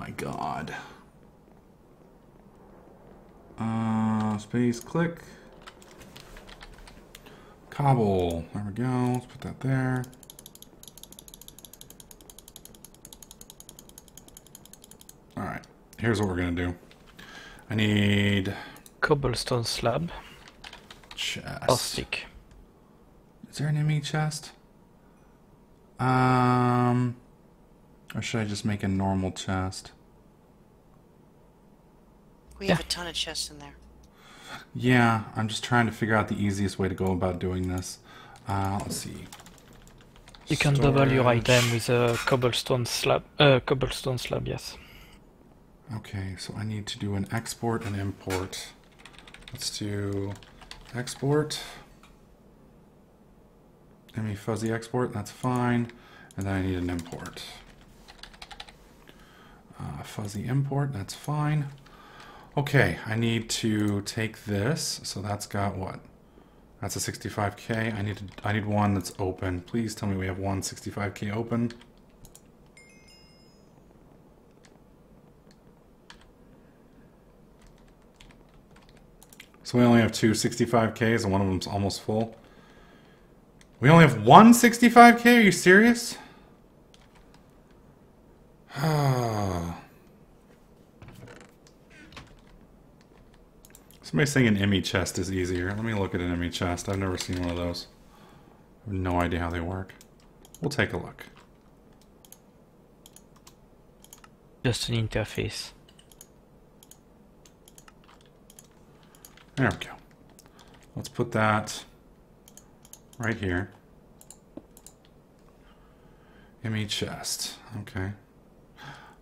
my god. Uh, space, click. Cobble. There we go. Let's put that there. Alright. Here's what we're going to do. I need... Cobblestone slab. Chest. Stick. Is there an ME chest? Um... Or should I just make a normal chest? We Yeah. have a ton of chests in there. Yeah, I'm just trying to figure out the easiest way to go about doing this. Uh, let's see. You can double your item with a cobblestone slab. Uh, cobblestone slab, yes. Okay, so I need to do an export and import. Let's do export. ME fuzzy export, that's fine. And then I need an import. Uh, fuzzy import, that's fine. Okay, I need to take this. So that's got what? That's a 65k. I need to, I need one that's open. Please tell me we have one 65k open. So we only have two 65Ks and one of them's almost full. We only have one 65K? Are you serious? Ah. Somebody's saying an ME chest is easier. Let me look at an ME chest. I've never seen one of those. I have no idea how they work. We'll take a look. Just an interface. There we go. Let's put that right here. ME chest. Okay.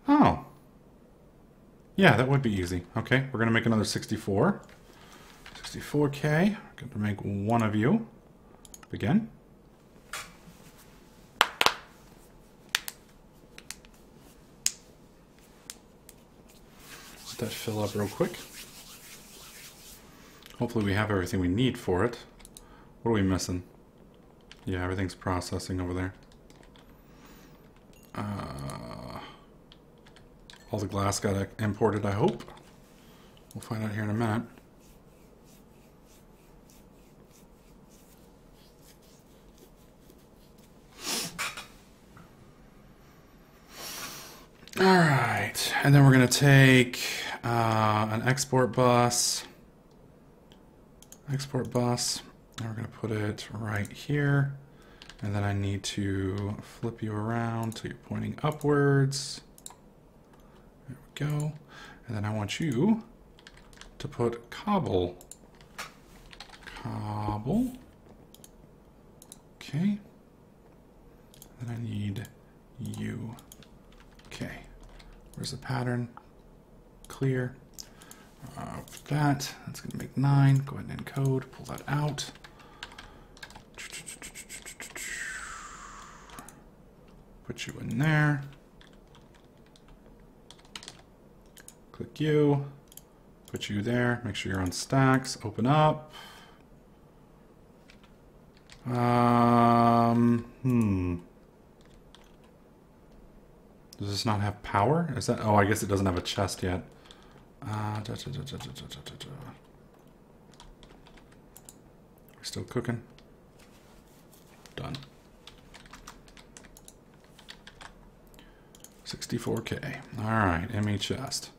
Oh. Yeah, that would be easy. Okay, we're going to make another 64. 64k. Going to make one of you. Begin. Let that fill up real quick. Hopefully we have everything we need for it. What are we missing? Yeah, everything's processing over there. Uh, all the glass got imported, I hope. We'll find out here in a minute. All right, and then we're gonna take uh, an export bus. Export bus. And we're gonna put it right here. And then I need to flip you around till you're pointing upwards. There we go. And then I want you to put cobble. Cobble. Okay. Then I need you. Okay. Where's the pattern? Clear. Uh, that, that's going to make 9. Go ahead and encode. Pull that out. Put you in there. Click you. Put you there. Make sure you're on stacks. Open up. Um, hmm. Does this not have power? Is that? Oh, I guess it doesn't have a chest yet. Uh, da, da, da, We're still cooking. Done. 64k. All right, ME chest.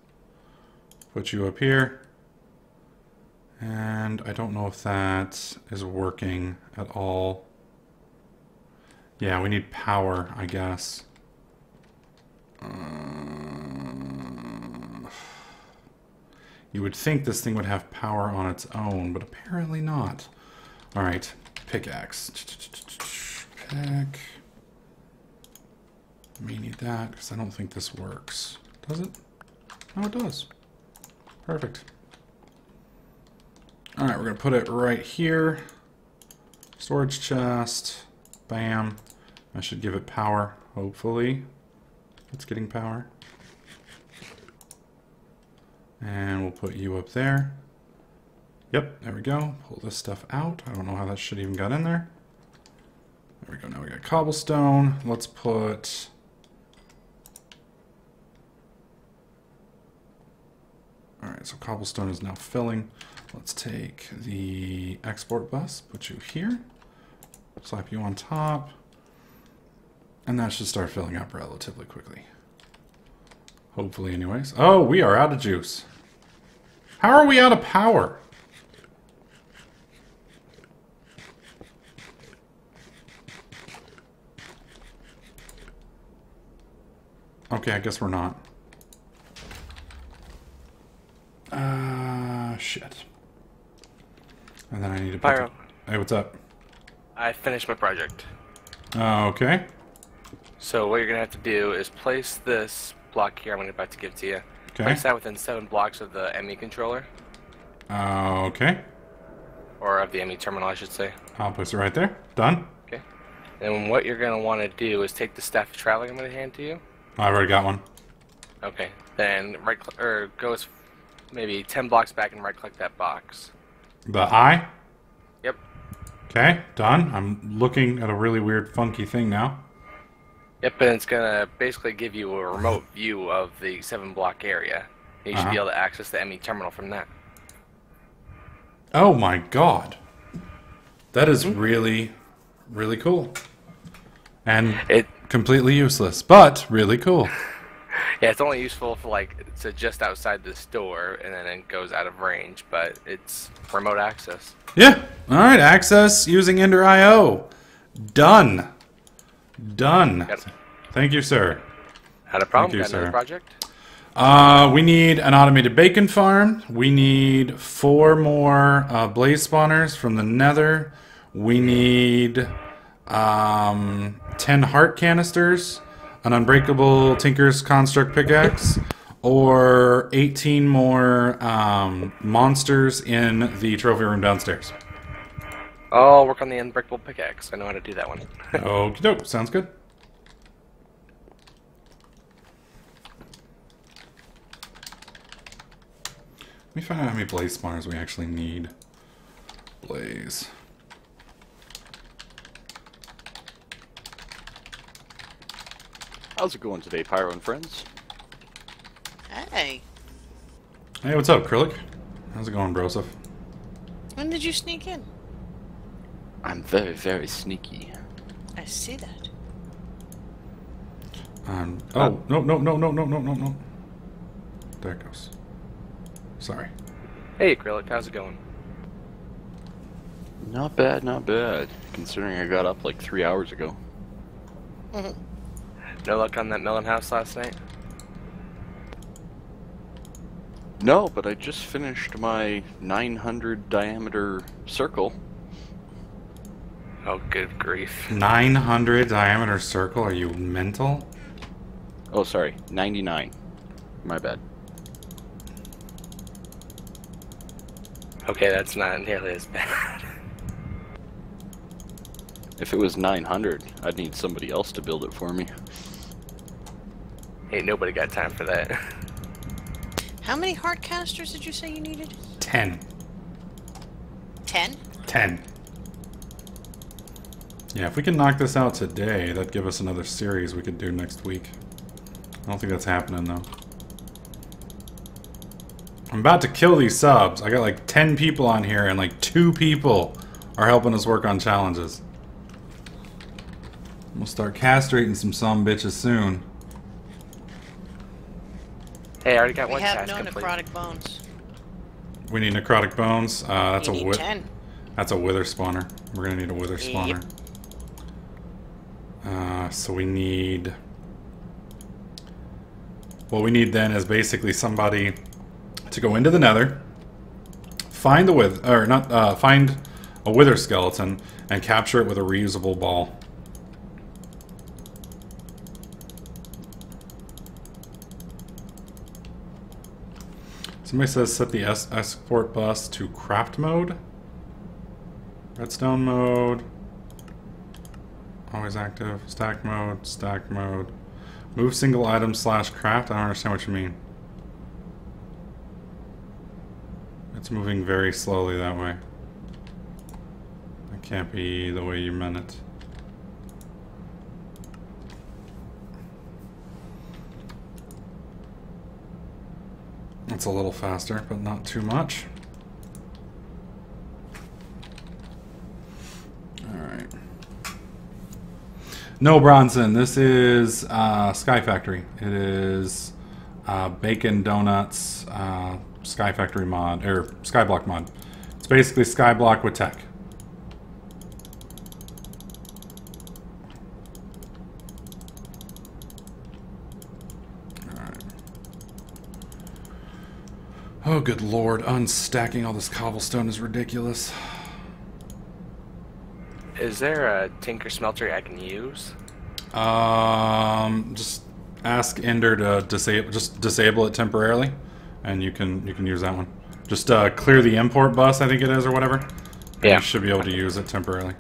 Put you up here. And I don't know if that is working at all. Yeah, we need power, I guess. Uh, you would think this thing would have power on its own, but apparently not. All right, pickaxe. Pick. May need that because I don't think this works. Does it? Oh, it does. Perfect. All right, we're gonna put it right here. Storage chest. Bam. I should give it power, hopefully. It's getting power. And we'll put you up there. Yep, there we go. Pull this stuff out. I don't know how that shit even got in there. There we go. Now we got cobblestone. Let's put... Alright, so cobblestone is now filling. Let's take the export bus, put you here, slap you on top, and that should start filling up relatively quickly. Hopefully, anyways. Oh, we are out of juice. How are we out of power? Okay, I guess we're not. Uh, shit. And then I need to Pyro. Hey, what's up? I finished my project. Uh, okay. So what you're gonna have to do is place this block here. I'm going about to give to you. Okay. Place that within seven blocks of the ME controller, Uh, okay. or of the ME terminal, I should say. I'll place it right there. Done. Okay. And what you're gonna want to do is take the staff of traveling I'm gonna hand to you. I already got one. Okay. Then right or go as maybe 10 blocks back and right click that box. The eye. Yep. Okay, done. I'm looking at a really weird, funky thing now. Yep, and it's gonna basically give you a remote view of the seven block area. You should be Uh-huh. able to access the ME terminal from that. Oh my god. That is really, really cool. And It completely useless, but really cool. Yeah, it's only useful for like to just outside the store, and then it goes out of range. But it's remote access. Yeah. All right. Access using Ender IO. Done. Done. Yep. Thank you, sir. Not a problem. Thank you, Got sir. project? Uh, we need an automated bacon farm. We need four more uh, blaze spawners from the nether. We need um, 10 heart canisters, an unbreakable Tinker's Construct pickaxe, or 18 more um, monsters in the trophy room downstairs. I'll work on the unbreakable pickaxe. I know how to do that one. Okie doke. Sounds good. Let me find out how many blaze spawners we actually need. Blaze. How's it going today, Pyro and friends? Hey, Hey, what's up, Krillic? How's it going, Broseph? when did you sneak in? I'm very, very sneaky. I see that. Um, oh, no, no, no, no, no, no, no, no. There it goes. Sorry. hey, Acrylic, how's it going? Not bad, not bad. Considering I got up like three hours ago. No luck on that melon house last night. No, but I just finished my 900 diameter circle. Oh, good grief. 900 diameter circle? Are you mental? Oh, sorry, 99. My bad. Okay, that's not nearly as bad. If it was 900, I'd need somebody else to build it for me. Ain't nobody got time for that. How many heart canisters did you say you needed? 10. Ten? 10. Yeah, if we can knock this out today, that'd give us another series we could do next week. I don't think that's happening, though. I'm about to kill these subs. I got like 10 people on here, and like 2 people are helping us work on challenges. We'll start castrating some some bitches soon. hey, I already got We one have task no complete. necrotic bones. We need necrotic bones. Uh, that's you a need ten. That's a wither spawner. We're gonna need a wither Yep. spawner. So we need. What we need then is basically somebody to go into the Nether, find the with or not uh, find a wither skeleton and capture it with a reusable ball. Somebody says set the S export bus to craft mode. Redstone mode. Always active. Stack mode. Stack mode. Move single item slash craft. I don't understand what you mean. It's moving very slowly that way. That can't be the way you meant it. It's a little faster, but not too much. Alright. No, Bronson, this is uh, Sky Factory. It is uh, Bacon Donuts uh, Sky Factory mod, or Skyblock mod. It's basically Skyblock with tech. Oh, good lord. Unstacking all this cobblestone is ridiculous. Is there a tinker smelter I can use? Um, just ask Ender to disable, just disable it temporarily, and you can you can use that one. Just uh, clear the import bus, I think it is, or whatever. Yeah. You should be able to use it temporarily.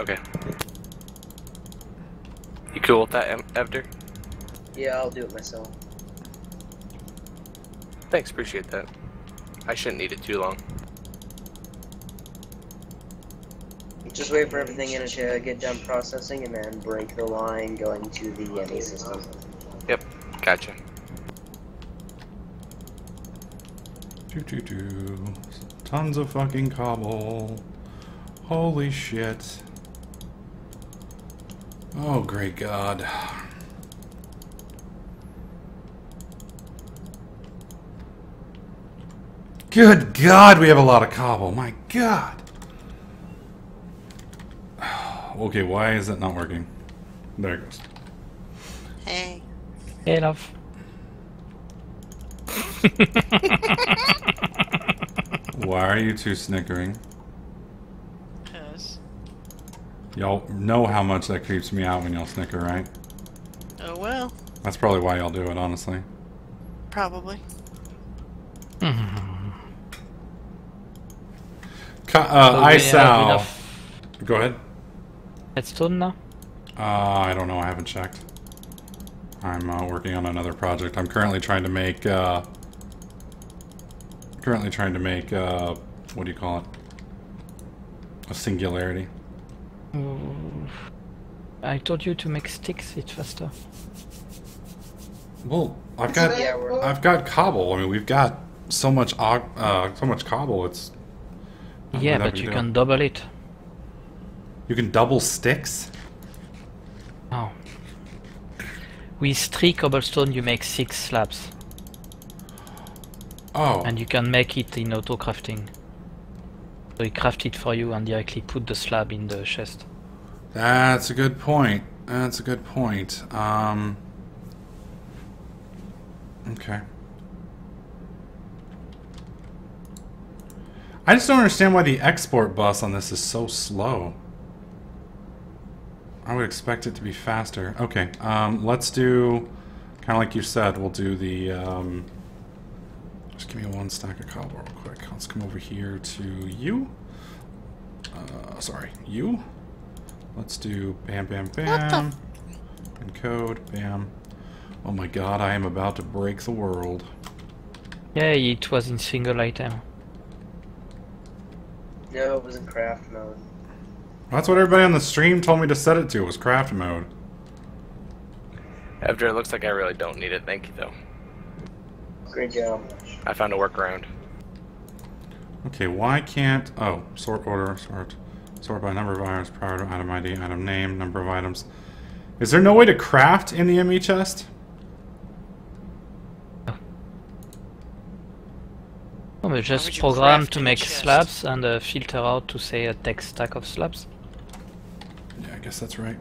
Okay. You cool with that, Em- Evder? Yeah, I'll do it myself. Thanks, appreciate that. I shouldn't need it too long. Just wait for everything in it to get done processing and then break the line going to the ME system. Yep, gotcha. Do do do. Tons of fucking cobble. Holy shit. Oh, great God. Good God, we have a lot of cobble. My God. Okay, why is it not working? There it goes. Hey. Hey, love. Why are you two snickering? Cause. Y'all know how much that creeps me out when y'all snicker, right? Oh well. That's probably why y'all do it, honestly. Probably. Ka- So uh, I have Sal. Go ahead. Redstone now? Uh, I don't know. I haven't checked. I'm uh, working on another project. I'm currently trying to make. Uh, currently trying to make. Uh, what do you call it? A singularity. Ooh. I told you to make sticks, it's faster. Well, I've got. Yeah, I've got cobble. I mean, we've got so much. Uh, so much cobble. It's. yeah, but you a deal. can double it. You can double sticks. Oh. With three cobblestone, you make six slabs, Oh. and you can make it in auto crafting. So he craft it for you and directly put the slab in the chest. That's a good point. That's a good point. Um. Okay. I just don't understand why the export bus on this is so slow. I would expect it to be faster. Okay, um, let's do, kind of like you said, we'll do the, um, just give me one stack of cobble real quick. Let's come over here to you. Uh, sorry, you. Let's do bam, bam, bam. Encode, bam. Oh my god, I am about to break the world. Yeah, it was in single item. no, it was in craft mode. That's what everybody on the stream told me to set it to, was craft mode. Evder, it looks like I really don't need it. Thank you, though. Great job. I found a workaround. Okay, why can't... Oh, sort order, sort. Sort by number of items, prior to item ID, item name, number of items. Is there no way to craft in the ME chest? Oh, but would just program to make chest? slabs and uh, filter out to say a text stack of slabs. Guess that's right.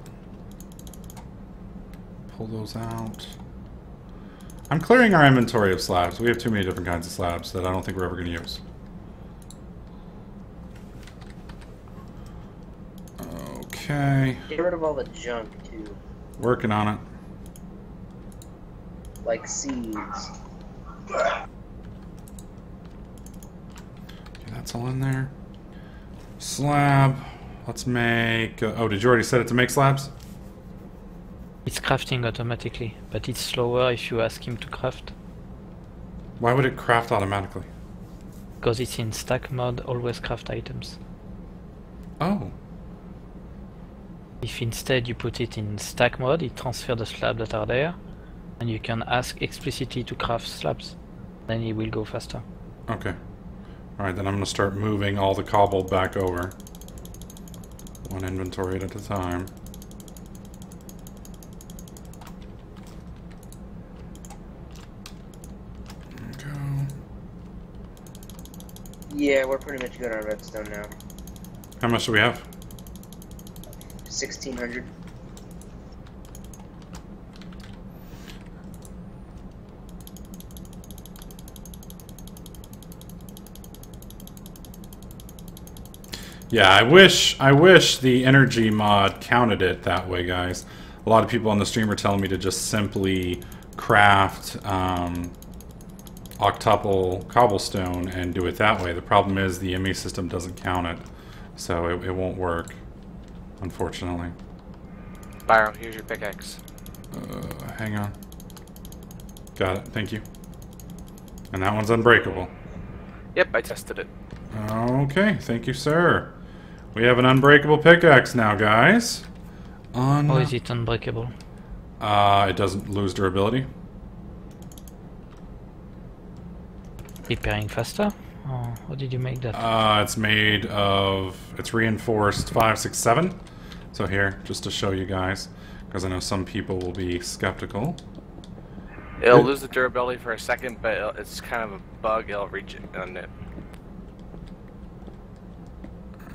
Pull those out. I'm clearing our inventory of slabs. We have too many different kinds of slabs that I don't think we're ever going to use. Okay, Get rid of all the junk too, working on it. like seeds. Okay, that's all in there. Slab. Let's make. Uh, oh, did you already set it to make slabs? It's crafting automatically, but it's slower if you ask him to craft. Why would it craft automatically? Because it's in stack mode, always craft items. Oh, If instead you put it in stack mode, it transfers the slabs that are there, and you can ask explicitly to craft slabs. then it will go faster. Okay. Alright, then I'm gonna start moving all the cobble back over. One inventory at a time. Go. Yeah, we're pretty much good on redstone now. How much do we have? 1600. Yeah, I wish I wish the energy mod counted it that way, guys. A lot of people on the stream are telling me to just simply craft um, octuple cobblestone and do it that way. The problem is the ME system doesn't count it, so it, it won't work, unfortunately. Byron, here's your pickaxe. Uh, hang on. Got it. Thank you. And that one's unbreakable. Yep, I tested it. Okay, thank you, sir. We have an unbreakable pickaxe now, guys. Un How is it unbreakable? Uh, it doesn't lose durability. Repairing faster? Oh, how did you make that? Uh, it's made of, it's reinforced 5, 6, 7. So here, just to show you guys, because I know some people will be skeptical. It'll It- lose the durability for a second, but it'll, it's kind of a bug. It'll reach it on it.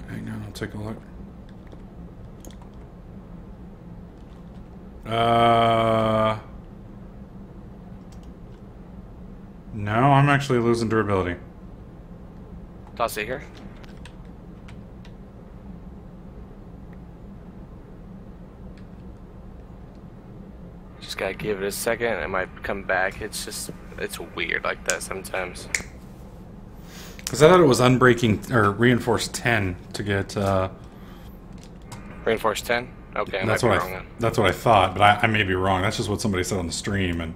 Hang on, I'll take a look. Uh... No, I'm actually losing durability. Toss it here. Just gotta give it a second. It might come back. It's just, it's weird like that sometimes. Because I thought it was unbreaking, or reinforced 10 to get, uh... Reinforce 10? Okay, I That's might what be I wrong then. that's what I thought, but I, I may be wrong. That's just what somebody said on the stream, and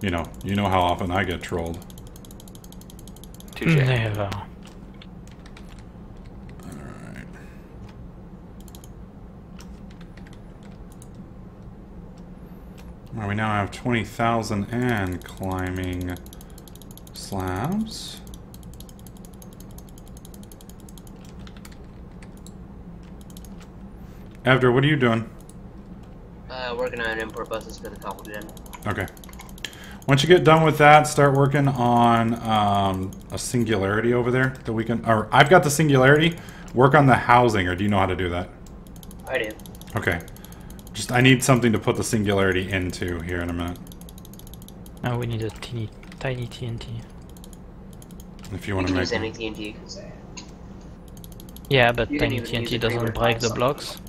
you know, you know how often I get trolled. Touche. Never. Alright. Well, we now have 20,000 and climbing slabs. Abder, what are you doing? Uh, working on import buses for the cobble gen. Okay. Once you get done with that, start working on um, a singularity over there that we can. Or I've got the singularity. Work on the housing, or do you know how to do that? I do. Okay. Just I need something to put the singularity into here in a minute. Now we need a teeny, tiny TNT. If you You want can to use any TNT. 'cause Yeah, but You can tiny even use TNT doesn't break the box. blocks.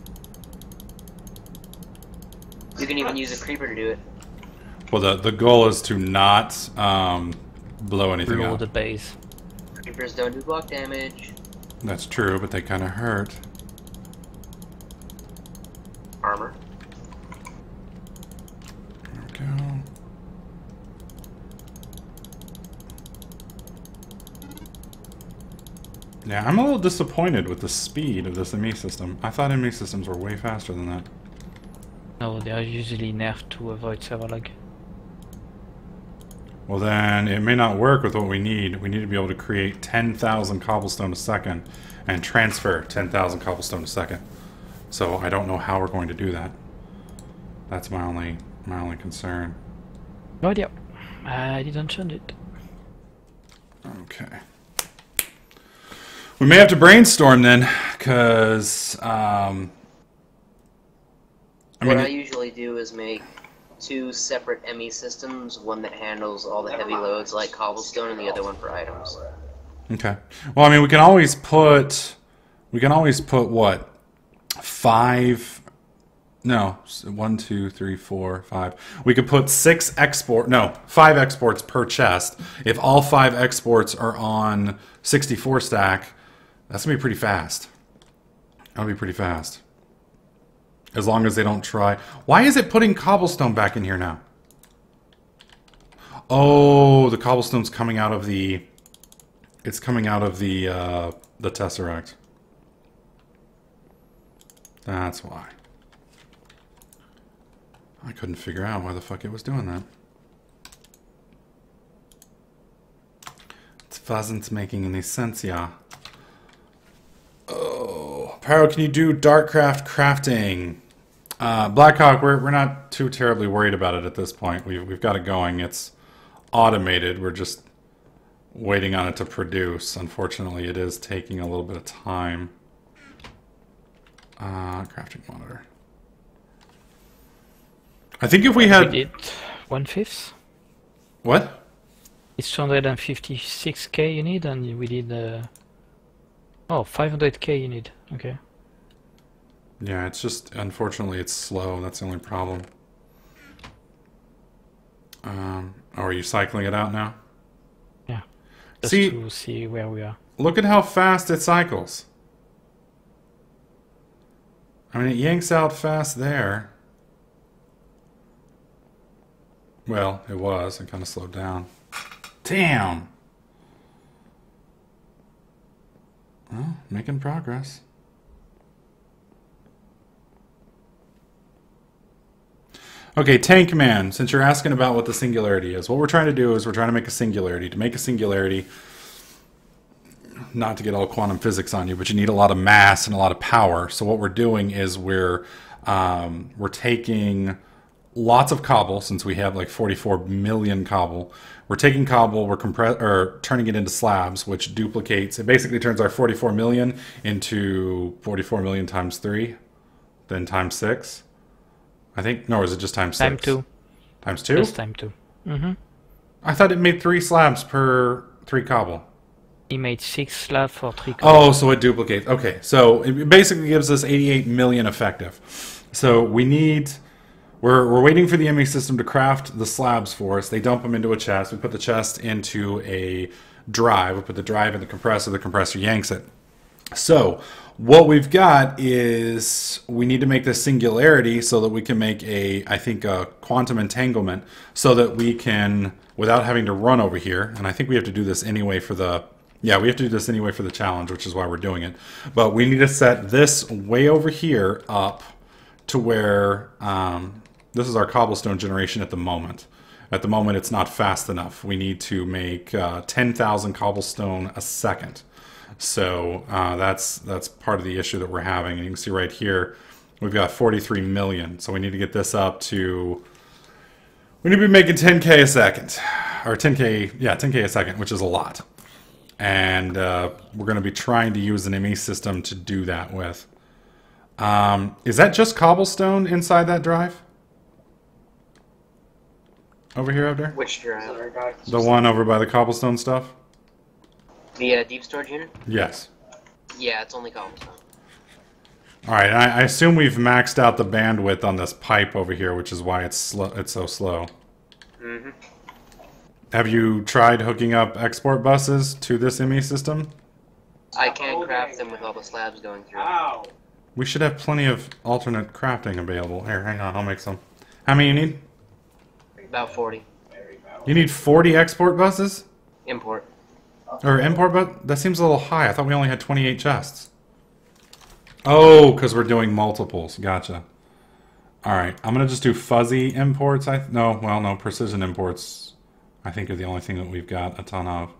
You can even use a creeper to do it. Well, the the goal is to not um, blow anything Blow up. the base. Creepers don't do block damage. That's true, but they kind of hurt. Armor. There we go. Yeah, I'm a little disappointed with the speed of this ME system. I thought ME systems were way faster than that. No, they are usually nerfed to avoid server lag. Well, then it may not work with what we need. We need to be able to create 10,000 cobblestone a second and transfer 10,000 cobblestone a second. So I don't know how we're going to do that. That's my only my only concern. No idea. I didn't change it. Okay. We may have to brainstorm then, because um, what I usually do is make two separate ME systems, one that handles all the heavy loads like cobblestone and the other one for items. Okay. Well, I mean, we can always put, we can always put what, five? No, one, two, three, four, five. We could put six export, no, five exports per chest. If all five exports are on 64 stack, that's gonna be pretty fast. That'll be pretty fast. As long as they don't try. Why is it putting cobblestone back in here now? Oh, the cobblestone's coming out of the it's coming out of the uh, the tesseract. That's why. I couldn't figure out why the fuck it was doing that. wasn't making any sense, yeah. Oh, Pyro, can you do Darkcraft crafting? Uh, Blackhawk, we're, we're not too terribly worried about it at this point. We've, we've got it going. It's automated. We're just waiting on it to produce. Unfortunately, it is taking a little bit of time. Uh, crafting monitor. I think if we We had... did one fifth. What? It's 256k you need, and we did. Uh... Oh, 500k you need. Okay. Yeah, it's just unfortunately it's slow. That's the only problem. Um, oh, are you cycling it out now? Just See- to see where we are. Look at how fast it cycles. I mean, it yanks out fast there. Well, it was. It kind of slowed down. Damn. Well, making progress. Okay, Tank Man, since you're asking about what the singularity is, what we're trying to do is we're trying to make a singularity. To make a singularity, not to get all quantum physics on you, but you need a lot of mass and a lot of power. So what we're doing is we're um, we're taking lots of cobble since we have like 44 million cobble. We're taking cobble, we're compress or turning it into slabs, which duplicates. It basically turns our 44 million into 44 million times three, then times six. I think no, is it just times Time six? two. Times two. Just time two. Mm-hmm. I thought it made three slabs per three cobble. He made six slab for three. Oh, so it duplicates. Okay, so it basically gives us 88 million effective. So we need, we're, we're waiting for the ME system to craft the slabs for us. They dump them into a chest. We put the chest into a drive. We put the drive in the compressor. The compressor yanks it. So what we've got is we need to make this singularity so that we can make a, I think, a quantum entanglement so that we can, without having to run over here, and I think we have to do this anyway for the, yeah, we have to do this anyway for the challenge, which is why we're doing it. But we need to set this way over here up to where, um, this is our cobblestone generation at the moment. At the moment, it's not fast enough. We need to make uh, 10,000 cobblestone a second. So uh, that's that's part of the issue that we're having. And you can see right here, we've got 43 million. So we need to get this up to. We need to be making 10k a second, or 10k, yeah, 10k a second, which is a lot. And uh, we're going to be trying to use an ME system to do that with. Um, is that just cobblestone inside that drive? Over here, Abder? Which drive? The one over by the cobblestone stuff? The uh, deep storage unit? Yes. Yeah, it's only cobblestone. All right, I, I assume we've maxed out the bandwidth on this pipe over here, which is why it's slow. It's so slow. Mm-hmm. Have you tried hooking up export buses to this ME system? I can't craft them with all the slabs going through. We should have plenty of alternate crafting available. Here, hang on, I'll make some. How many you need? About 40. You need 40 export buses? Import. Or import but That seems a little high. I thought we only had 28 chests. Oh, because we're doing multiples. Gotcha. All right, I'm gonna just do fuzzy imports. I no, well, no precision imports. I think are the only thing that we've got a ton of.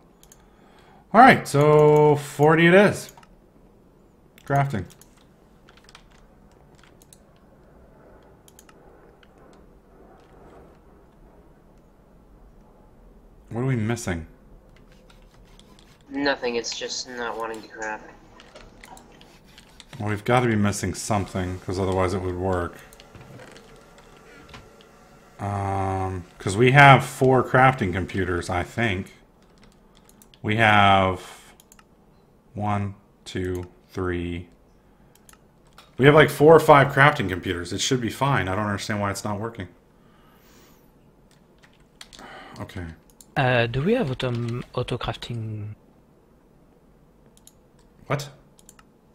All right, so 40 it is. Crafting. What are we missing? Nothing, it's just not wanting to craft. Well, we've got to be missing something, because otherwise it would work. Um, because we have four crafting computers, I think. We have one, two, three. We have like four or five crafting computers. It should be fine. I don't understand why it's not working. Okay. Uh, do we have auto auto crafting What?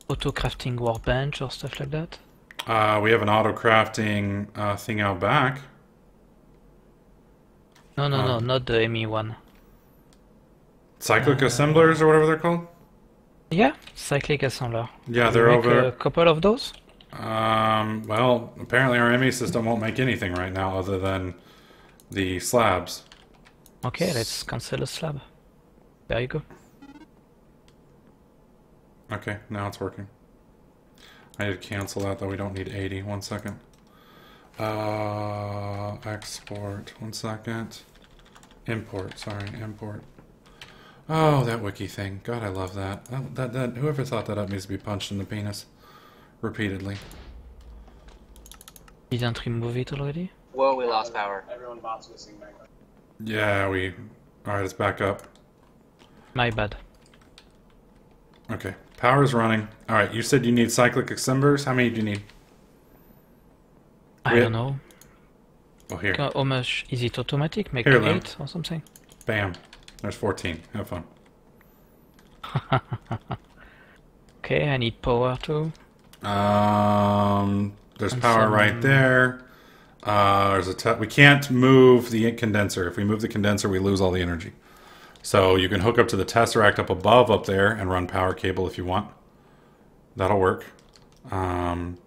auto crafting workbench or stuff like that? Uh, we have an auto crafting uh, thing out back. No, no, no, Um, not the ME one. Cyclic assemblers or whatever they're called. Yeah, cyclic assembler. Yeah, they're over. a couple of those. Um, well, apparently our ME system won't make anything right now other than the slabs. Okay, let's cancel a slab. There you go. Okay, now it's working. I need to cancel that, though. We don't need 80. One second. Uh, export. One second. Import. Sorry, import. Oh, that wiki thing. God, I love that. That, that, that. Whoever thought that up needs to be punched in the penis. Repeatedly. Didn't remove it already? Whoa, we lost power. Everyone bots missing back. Yeah, we... Alright, it's back up. My bad. Okay. Power's running. Alright, you said you need cyclic extenders. How many do you need? I don't know. Oh, here. Ca- How much is it automatic? Make Here. 8 or something? Bam. There's 14. Have fun. Okay, I need power too. Um, there's And power some- right there. Uh, there's a we can't move the condenser. If we move the condenser, we lose all the energy. So you can hook up to the tesseract up above up there and run power cable if you want. That'll work. Um,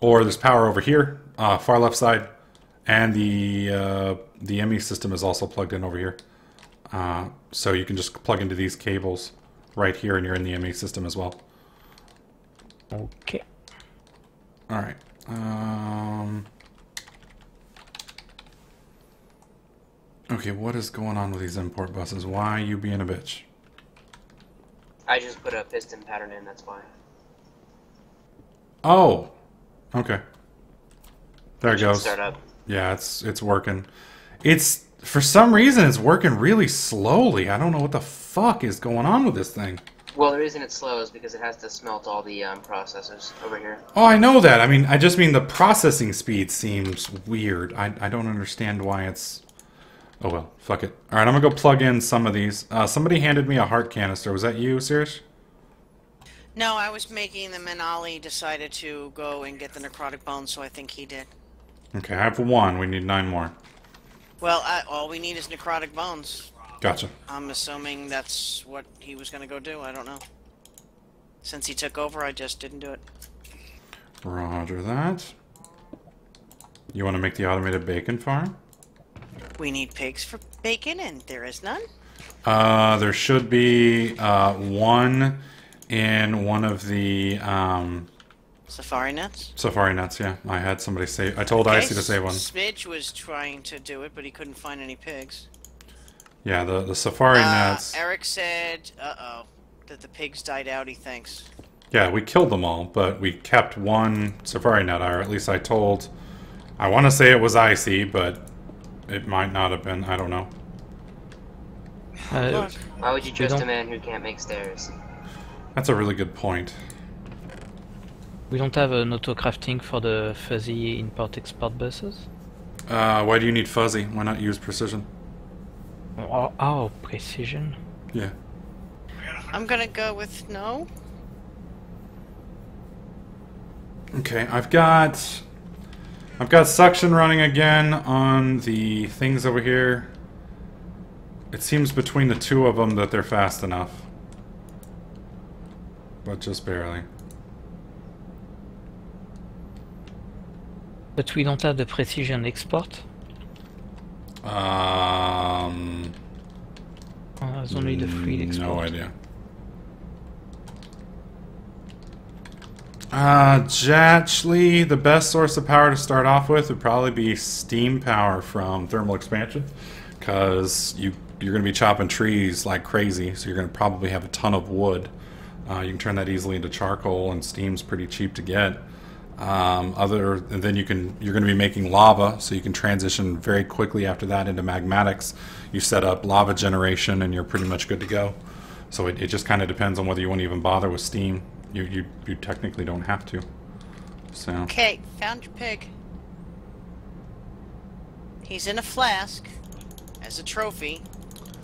or there's power over here, uh, far left side, and the uh, the ME system is also plugged in over here. Uh, so you can just plug into these cables right here, and you're in the ME system as well. Okay. All right. Um. Okay, what is going on with these import buses? Why are you being a bitch? I just put a piston pattern in, that's why. Oh. Okay. There it goes. Yeah, it's it's working. It's for some reason it's working really slowly. I don't know what the fuck is going on with this thing. Well, the reason it slows because it has to smelt all the um, processors over here. Oh, I know that. I mean, I just mean the processing speed seems weird. I, I don't understand why it's. Oh well, fuck it. All right, I'm gonna go plug in some of these. Uh, somebody handed me a heart canister. Was that you, Sirish? No, I was making them, and Ollie decided to go and get the necrotic bones, so I think he did. Okay, I have one. We need nine more. Well, I, all we need is necrotic bones. Gotcha. I'm assuming that's what he was going to go do. I don't know. Since he took over, I just didn't do it. Roger that. You want to make the automated bacon farm? We need pigs for bacon, and there is none. Uh, there should be uh, one in one of the um, Safari nets. safari nets. Yeah, I had somebody say. I told Icy to save one. Smidge was trying to do it, but he couldn't find any pigs. Yeah, the the safari Uh, nets. Eric said, "Uh-oh, that the pigs died out." He thinks. Yeah, we killed them all, but we kept one safari net, or at least I told. I want to say it was Icy, but it might not have been. I don't know. Uh, Look, Why would you trust a man who can't make stairs? That's a really good point. we don't have an auto crafting for the fuzzy import export buses. Uh, why do you need fuzzy? Why not use precision? Oh, oh, precision. Yeah. I'm gonna go with no. Okay, I've got I've got suction running again on the things over here. It seems between the two of them that they're fast enough. But just barely. But we don't have the precision export. Um Oh, there's only the free export. No idea. Uh, the best source of power to start off with would probably be steam power from thermal expansion, because you you're going to be chopping trees like crazy, so you're going to probably have a ton of wood. Uh, you can turn that easily into charcoal, and steam's pretty cheap to get. Um, other and then you can you're going to be making lava, so you can transition very quickly after that into magmatics. You set up lava generation, and you're pretty much good to go. So it, it just kind of depends on whether you want to even bother with steam. You you you technically don't have to. So Okay, found your pig. He's in a flask as a trophy.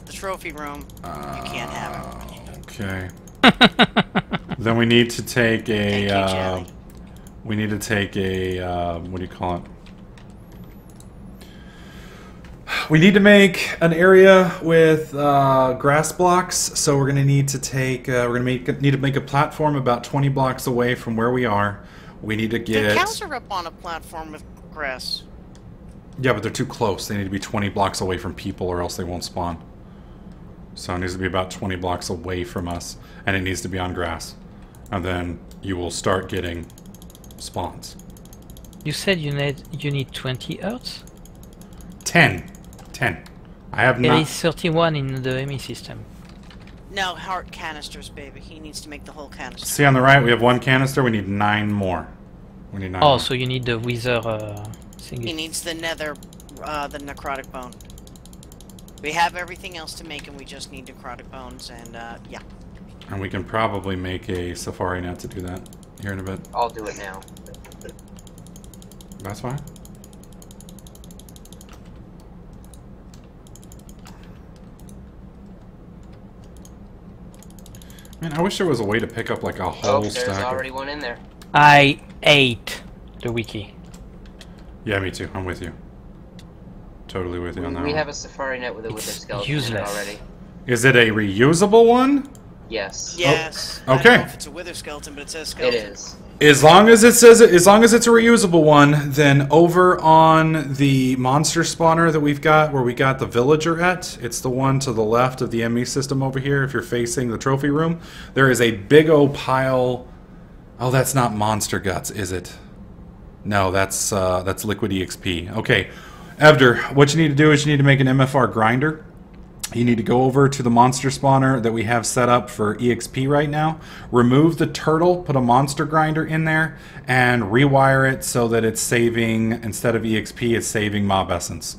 The trophy room. You can't have it. okay. then we need to take a. Uh, we need to take a. Uh, what do you call it? We need to make an area with uh, grass blocks, so we're gonna need to take. Uh, we're gonna make need to make a platform about 20 blocks away from where we are. We need to get... The get. cows are up on a platform with grass. Yeah, but they're too close. They need to be 20 blocks away from people or else they won't spawn. So it needs to be about 20 blocks away from us, and it needs to be on grass. and then you will start getting spawns. You said you need you need 20 hertz. 10. 10. I have not. is 31 in the ME system. No, heart canisters, baby. He needs to make the whole canister. See on the right, we have one canister. We need nine more. We need nine. Oh, more. so you need the wither uh, He needs the nether, uh, the necrotic bone. We have everything else to make, and we just need necrotic bones, and, uh, yeah. And we can probably make a safari net to do that here in a bit. I'll do it now. That's fine. Man, I wish there was a way to pick up like a Oh, whole there's stack. of- already one in there. I ate the wiki. Yeah, me too. I'm with you. Totally with you on that We one. have a safari net with a wither It's skeleton useless. already. Is it a reusable one? Yes. Yes. Oh, I don't know okay. if it's a wither skeleton, but it says It skeleton. is. As long as it says it, as long as it's a reusable one, then over on the monster spawner that we've got, where we got the villager at, it's the one to the left of the ME system over here. If you're facing the trophy room, there is a big o pile. Oh, that's not monster guts, is it? No, that's uh, that's liquid exp. Okay, Evder, what you need to do is you need to make an MFR grinder. You need to go over to the monster spawner that we have set up for EXP right now. Remove the turtle, put a monster grinder in there, and rewire it so that it's saving, instead of EXP, it's saving mob essence.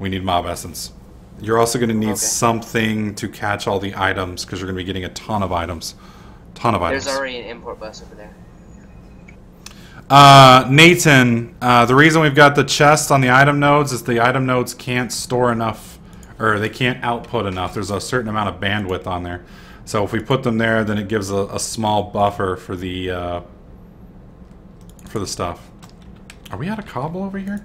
We need mob essence. You're also going to need Okay. something to catch all the items because you're going to be getting a ton of items. Ton of items. There's already an import bus over there. Uh, Nathan, uh, the reason we've got the chest on the item nodes is the item nodes can't store enough, or they can't output enough. There's a certain amount of bandwidth on there. So if we put them there, then it gives a, a small buffer for the uh, for the stuff. Are we out of cobble over here?